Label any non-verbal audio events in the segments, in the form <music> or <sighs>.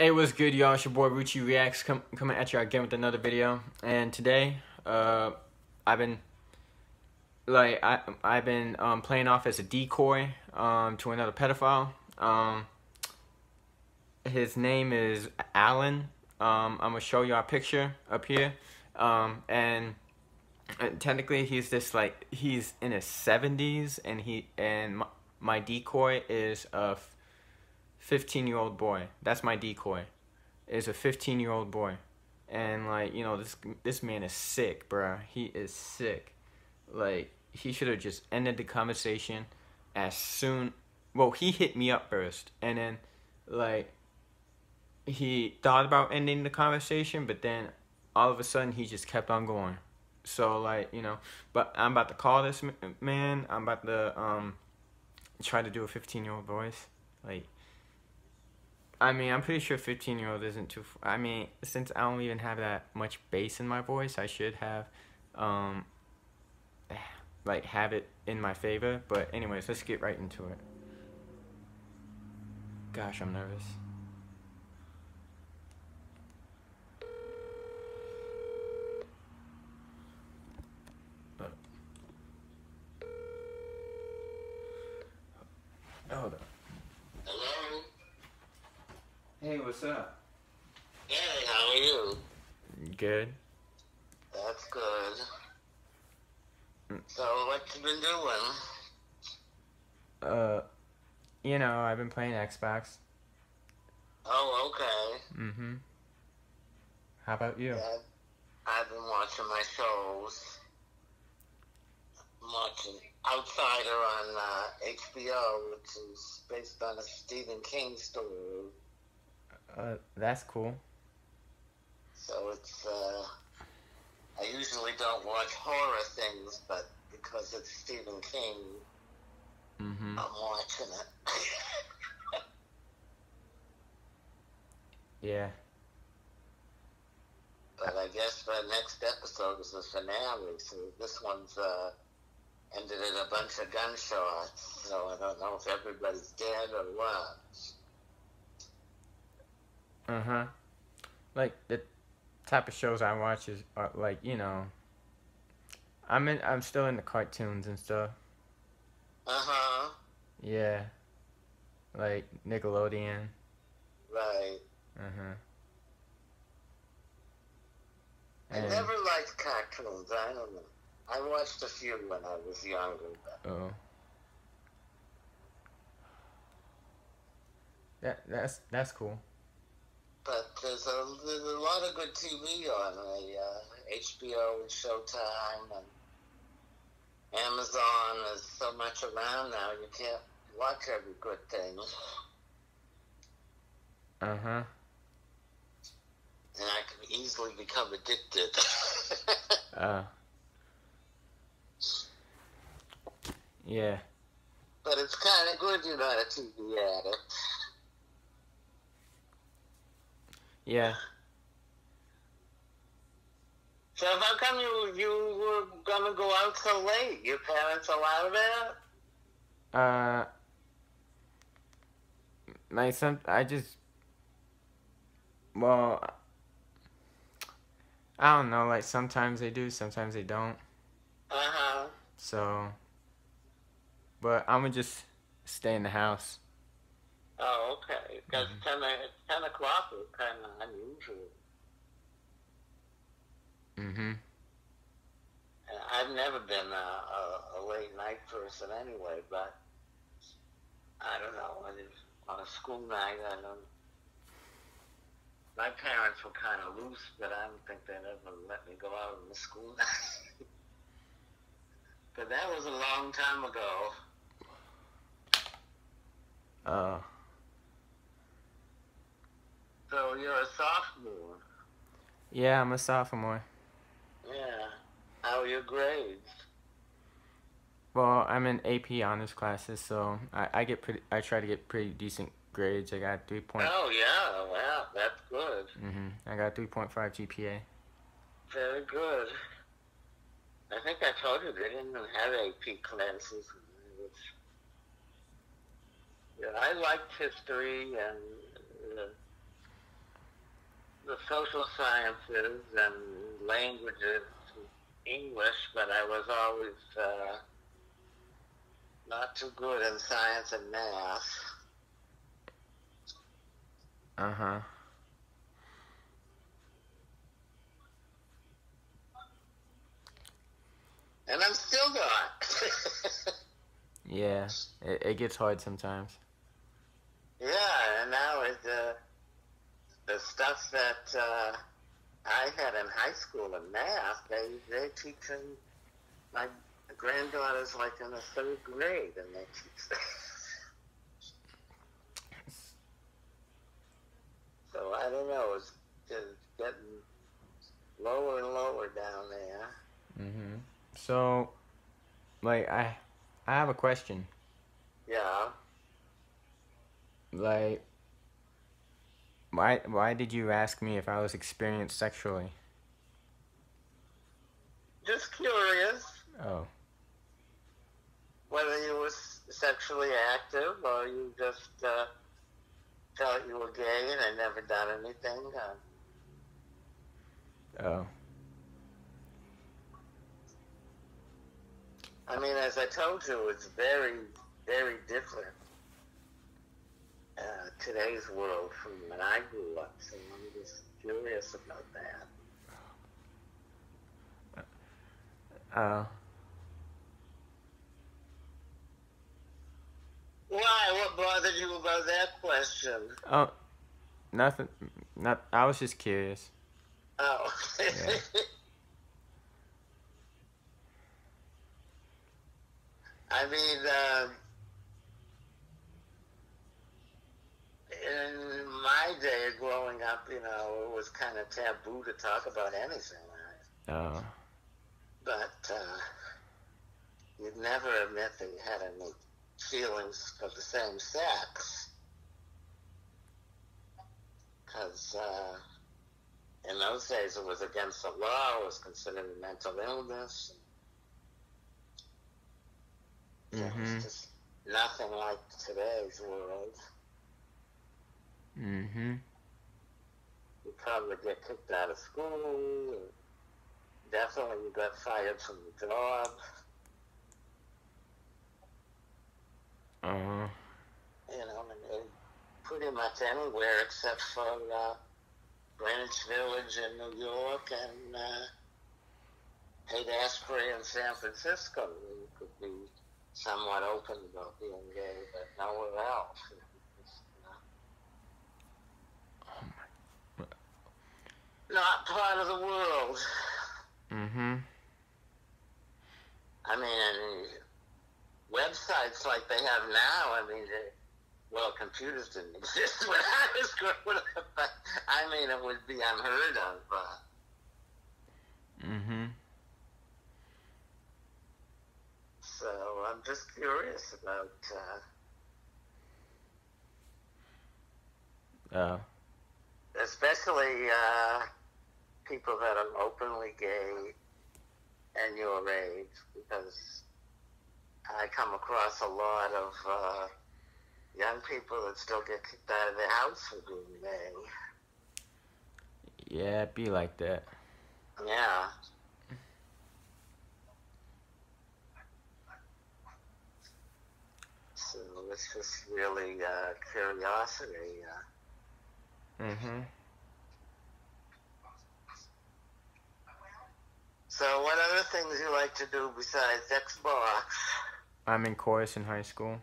Hey, what's good, y'all? It's your boy Rucci Reacts com- coming at you again with another video. And today, uh, I've been like I I've been um, playing off as a decoy um, to another pedophile. Um, his name is Alan. Um, I'm gonna show you our picture up here. Um, and uh, technically, he's this like he's in his 70s, and he and my, my decoy is a 15 year old boy. That's my decoy. Is a 15 year old boy. And like, you know, this this man is sick, bruh. He is sick. Like, he should have just ended the conversation as soon well, he hit me up first and then like he thought about ending the conversation, but then all of a sudden he just kept on going. So like, you know, but I'm about to call this man. I'm about to um try to do a 15 year old voice. Like I mean, I'm pretty sure 15 year old isn't too. I mean, since I don't even have that much bass in my voice, I should have, um, <sighs> like have it in my favor. But anyways, let's get right into it. Gosh, I'm nervous. Hold on. Hey, what's up? Hey, how are you? Good. That's good. So, what you been doing? Uh, you know, I've been playing Xbox. Oh, okay. Mm-hmm. How about you? Yeah, I've been watching my shows. I'm watching Outsider on uh, HBO, which is based on a Stephen King story. Uh, that's cool. So it's, uh, I usually don't watch horror things, but because it's Stephen King, mm-hmm. I'm watching it. <laughs> yeah. But I guess the next episode is the finale, so this one's, uh, ended in a bunch of gunshots, so I don't know if everybody's dead or what. Uh huh. Like the type of shows I watch is are like you know. I'm in. I'm still in the cartoons and stuff. Uh huh. Yeah. Like Nickelodeon. Right. Uh huh. I never liked cartoons. I don't know. I watched a few when I was younger. But... Oh. That that's that's cool. But there's a, there's a lot of good TV on the uh, HBO and Showtime and Amazon. There's so much around now, you can't watch every good thing. Uh huh. And I can easily become addicted. <laughs> uh. Yeah. But it's kind of good you're not a TV addict. Yeah. So how come you you were gonna go out so late? Your parents allowed it? Uh, my son. I just. Well, I don't know. Like sometimes they do, sometimes they don't. Uh huh. So. But I'm gonna just stay in the house. Oh, okay. Because mm-hmm. 10, 10 o'clock is kind of unusual. Mm-hmm. I've never been a, a, a, late night person anyway, but I don't know. On a school night, I don't. My parents were kind of loose, but I don't think they'd ever let me go out on the school <laughs> night. but that was a long time ago. Uh. So you're a sophomore. Yeah, I'm a sophomore. Yeah. How are your grades? Well, I'm in AP honors classes, so I, I get pretty. I try to get pretty decent grades. I got three point. Oh yeah, wow, that's good. Mhm. I got three point five GPA. Very good. I think I told you they didn't have AP classes. Yeah, I liked history and. Uh, social sciences and languages, English, but I was always uh, not too good in science and math. Uh huh. And I'm still not. <laughs> Yeah, it, it gets hard sometimes. yeah, and now it's uh, the stuff that uh, I had in high school in math, they they teach in my granddaughter's like in the third grade, and they teach <laughs> so I don't know. It's just getting lower and lower down there. Mm-hmm. So, like, I, I have a question. Yeah. Like, why, why did you ask me if I was experienced sexually? Just curious Oh, whether you were sexually active or you just uh, felt you were gay and had never done anything. Uh, oh, I mean, as I told you, it's very, very different. Uh, today's world from when I grew up, so I'm just curious about that. uh, Why? What bothered you about that question? oh, nothing, not, I was just curious. Oh. Yeah. <laughs> I mean, um, in my day growing up, you know, it was kind of taboo to talk about anything. Right? Oh, But uh, you'd never admit that you had any feelings of the same sex. Because uh, in those days it was against the law, it was considered a mental illness. It Mhm. was just nothing like today's world. Mm-hmm. You probably get kicked out of school. Definitely you got fired from the job. Uh, you know, and, and pretty much anywhere except for uh, Greenwich Village in New York and uh, Haight Ashbury in San Francisco. You could be somewhat open about being gay, but nowhere else. It's not- Not part of the world. mm-hmm. I mean, websites like they have now, I mean, they, well, computers didn't <laughs> exist when I was growing up, but I mean, it would be unheard of. Uh, Mm-hmm. so I'm just curious about, uh, Uh, especially uh, people that are openly gay and your age, because I come across a lot of uh, young people that still get kicked out of their house for being gay. yeah, be like that. Yeah. So it's just really uh, curiosity. Uh, Mm-hmm. So, what other things you like to do besides Xbox? I'm in chorus in high school,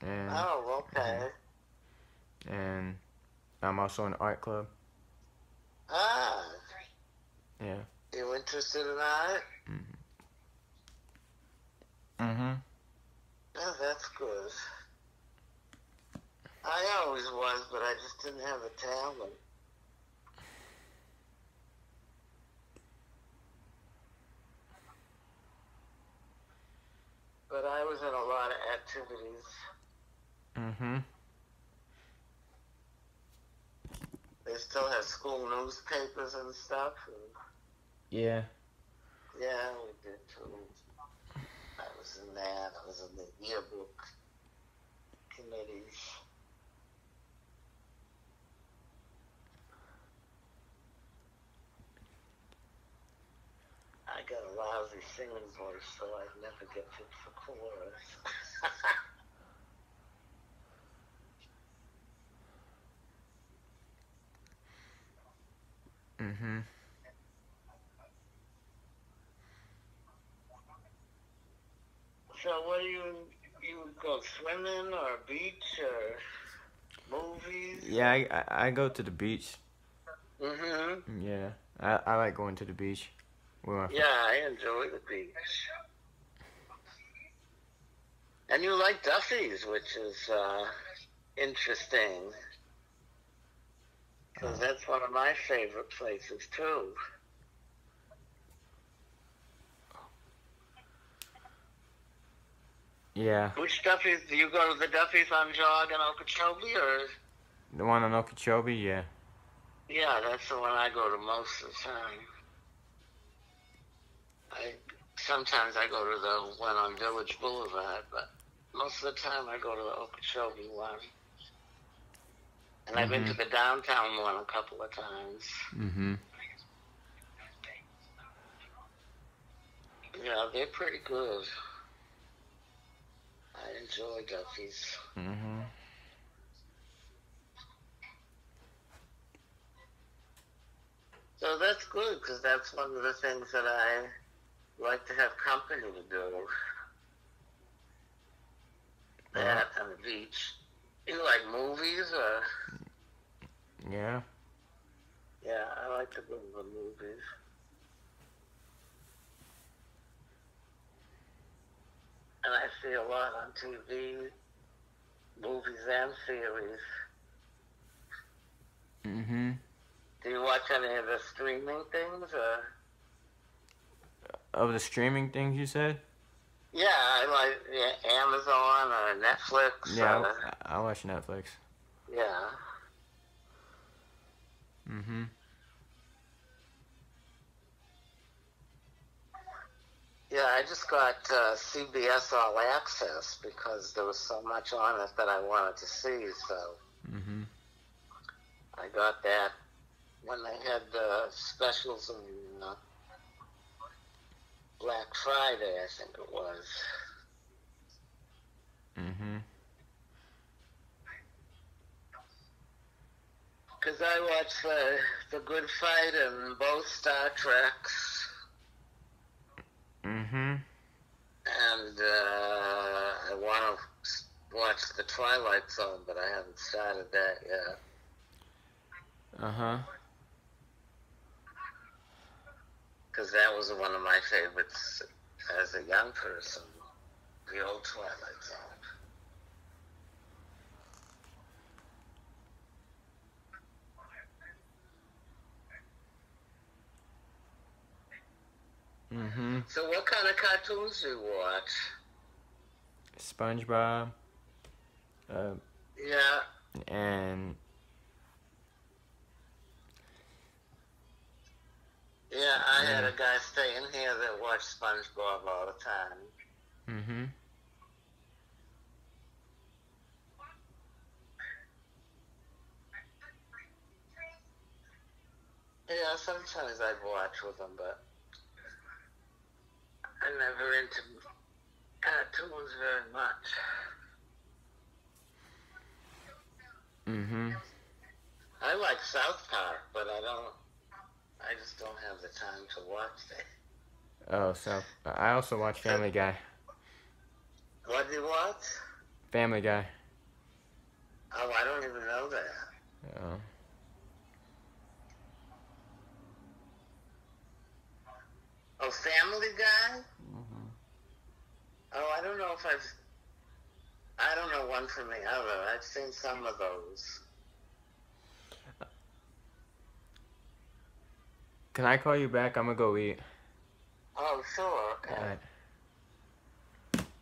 and Oh, okay. and I'm also in art club. Ah, Yeah. you interested in art? Mm-hmm. Oh, that's good. I always was, but I just didn't have the talent. Was in a lot of activities. Mm-hmm. They still have school newspapers and stuff. And Yeah. yeah, we did too. I was in that. I was in the yearbook committees. Lousy singing voice, so I'd never get picked for chorus. <laughs> Mm-hmm. so what do you you go swimming or beach or movies? Yeah, I, I, I go to the beach. Mm-hmm. Yeah, I, I like going to the beach. My Yeah, I enjoy the beach. And you like Duffy's, which is uh, interesting. Because that's one of my favorite places, too. Yeah, Which Duffy's? Do you go to the Duffy's on Jog in Okeechobee, or? the one in Okeechobee. Yeah. Yeah, that's the one I go to most of the time. I sometimes I go to the one on Village Boulevard, but most of the time I go to the Okeechobee one. And I've been to Mhm. the downtown one a couple of times. Mm-hmm. Yeah, they're pretty good. I enjoy Duffy's. Mm-hmm. So that's good because that's one of the things that I like to have company to do. That uh-huh. on the beach. You like movies or? Yeah. Yeah, I like to go to the movies. And I see a lot on TV, movies and series. Mm-hmm. Do you watch any of the streaming things or? Of the streaming things you said? Yeah, I like yeah, Amazon or Netflix. Yeah, Or, I, I watch Netflix. yeah. Mm-hmm. Yeah, I just got uh, CBS All Access because there was so much on it that I wanted to see. So Mm-hmm. I got that when they had uh, specials on uh, Black Friday, I think it was. Mm-hmm. Because I watched the, the Good Fight and both Star Treks. Mm-hmm. And uh, I want to watch The Twilight Zone, but I haven't started that yet. Uh-huh. Because that was one of my favorites as a young person. The old Twilight Zone. Mm-hmm. So what kind of cartoons do you watch? SpongeBob. Uh, Yeah, and yeah, I had a guy staying here that watched SpongeBob all the time. Mm-hmm. Yeah, sometimes I'd watch with them, but I'm never into cartoons very much. Mm-hmm. I like South Park, but I don't. I just don't have the time to watch it. Oh, so I also watch Family Guy. What do you watch? Family Guy. Oh, I don't even know that. Oh. Oh, Family Guy? Mm-hmm. Oh, I don't know if I've. I don't know one from the other. I've seen some of those. Can I call you back? I'm gonna go eat. Oh, sure. Okay.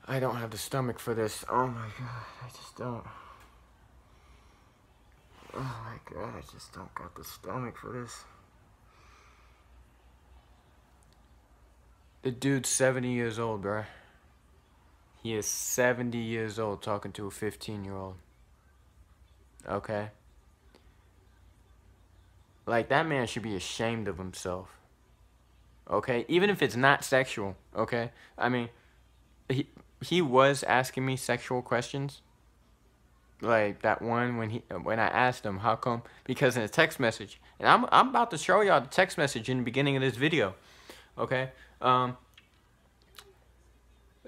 I don't have the stomach for this. Oh my god, I just don't. Oh my god, I just don't got the stomach for this. The dude's 70 years old, bruh. He is 70 years old talking to a 15 year old. Okay? Like, that man should be ashamed of himself. Okay, even if it's not sexual. Okay, I mean, he he was asking me sexual questions. Like that one when he when I asked him how come because in a text message and I'm I'm about to show y'all the text message in the beginning of this video, okay? Um,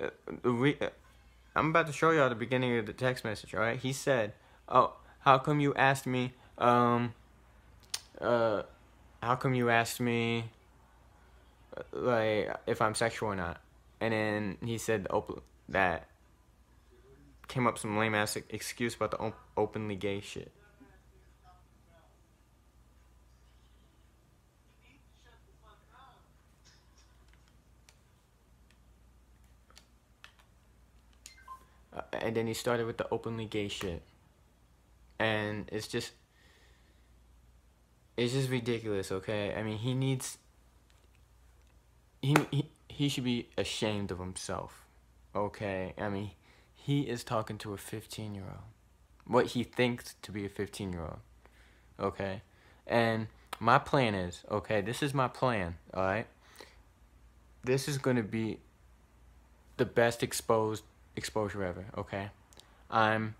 uh, we, uh, I'm about to show y'all the beginning of the text message. All right, he said, "Oh, how come you asked me? Um, uh, how come you asked me, uh, like, if I'm sexual or not?" And then he said op- that came up some lame ass excuse about the op- openly gay shit. Uh, and then he started with the openly gay shit. And it's just it's just ridiculous, okay? I mean, he needs he he, he should be ashamed of himself. Okay? I mean, he is talking to a 15-year-old. What he thinks to be a 15-year-old. Okay? And my plan is, okay, this is my plan, all right? This is going to be the best exposed exposure ever, okay? I'm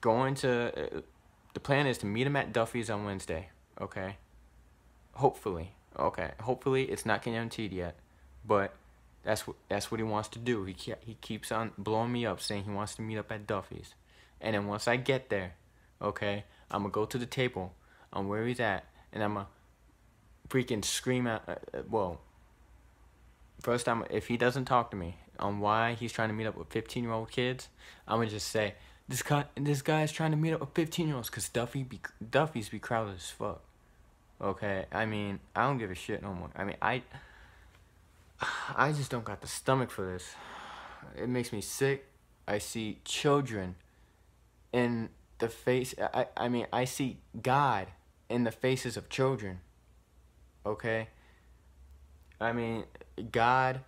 going to, uh, the plan is to meet him at Duffy's on Wednesday, okay? Hopefully, okay? Hopefully it's not guaranteed yet, but that's what that's what he wants to do. He he keeps on blowing me up, saying he wants to meet up at Duffy's, and then once I get there, okay, I'm gonna go to the table on where he's at, and I'm gonna freaking scream out. Uh, uh, well, first time if he doesn't talk to me on why he's trying to meet up with 15 year old kids, I'm gonna just say this guy this guy is trying to meet up with 15 year olds because Duffy be Duffy's be crowded as fuck. Okay, I mean I don't give a shit no more. I mean I I just don't got the stomach for this. It makes me sick. I see children in the face. I I mean I see God in the faces of children. Okay. I mean God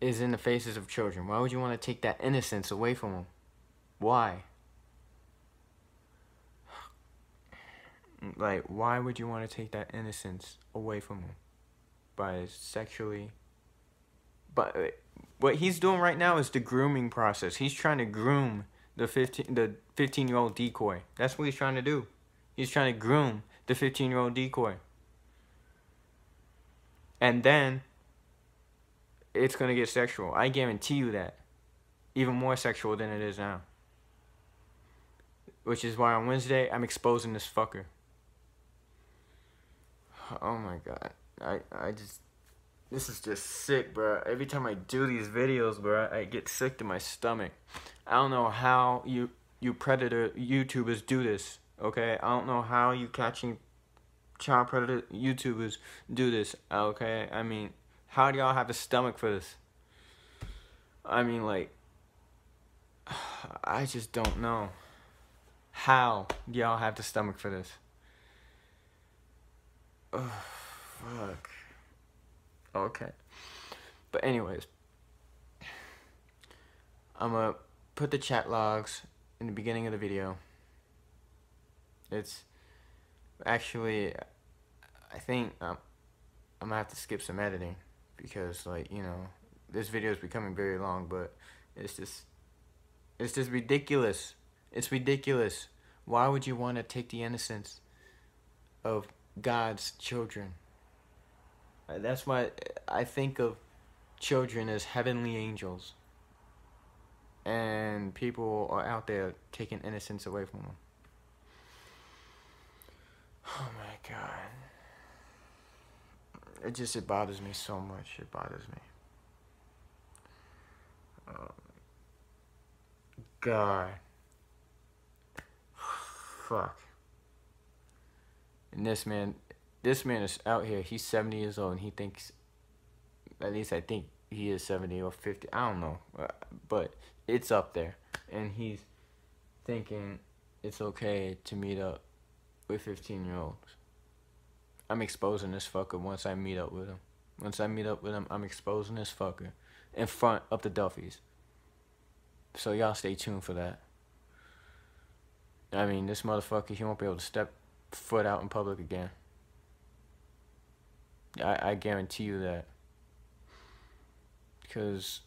is in the faces of children. Why would you want to take that innocence away from them? Why? Like, why would you want to take that innocence away from them? By sexually. But uh, what he's doing right now is the grooming process. He's trying to groom the 15 the 15 year old decoy. That's what he's trying to do. He's trying to groom the 15 year old decoy. And then it's gonna get sexual. I guarantee you that. Even more sexual than it is now. Which is why on Wednesday I'm exposing this fucker. Oh my god. I I just this is just sick, bro. Every time I do these videos, bro, I get sick to my stomach. I don't know how you you predator YouTubers do this. Okay, I don't know how you catching child predator YouTubers do this. Okay, I mean how do y'all have the stomach for this? I mean, like, <sighs> I just don't know. How do y'all have the stomach for this? Oh, <sighs> fuck. Okay. But anyways, I'm gonna put the chat logs in the beginning of the video. It's actually, I think um, I'm gonna have to skip some editing because like you know this video is becoming very long but it's just it's just ridiculous it's ridiculous why would you want to take the innocence of god's children Uh, that's why i think of children as heavenly angels and people are out there taking innocence away from them oh my god it just it bothers me so much. It bothers me. Oh, God. <sighs> Fuck. And this man, this man is out here. He's 70 years old and he thinks, at least I think he is 70 or 50. I don't know. Uh, but it's up there. And he's thinking it's okay to meet up with 15 year olds. I'm exposing this fucker once I meet up with him. Once I meet up with him, I'm exposing this fucker in front of the Duffys. So y'all stay tuned for that. I mean, this motherfucker, he won't be able to step foot out in public again. I, I guarantee you that. Because,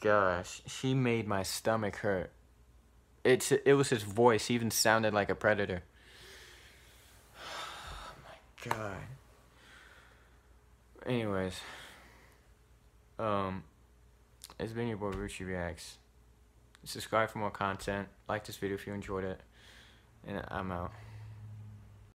gosh, she made my stomach hurt. It's it was his voice. He even sounded like a predator. Oh <sighs> my god. Anyways, um, it's been your boy Rucci Reacts. Subscribe for more content. Like this video if you enjoyed it. And I'm out.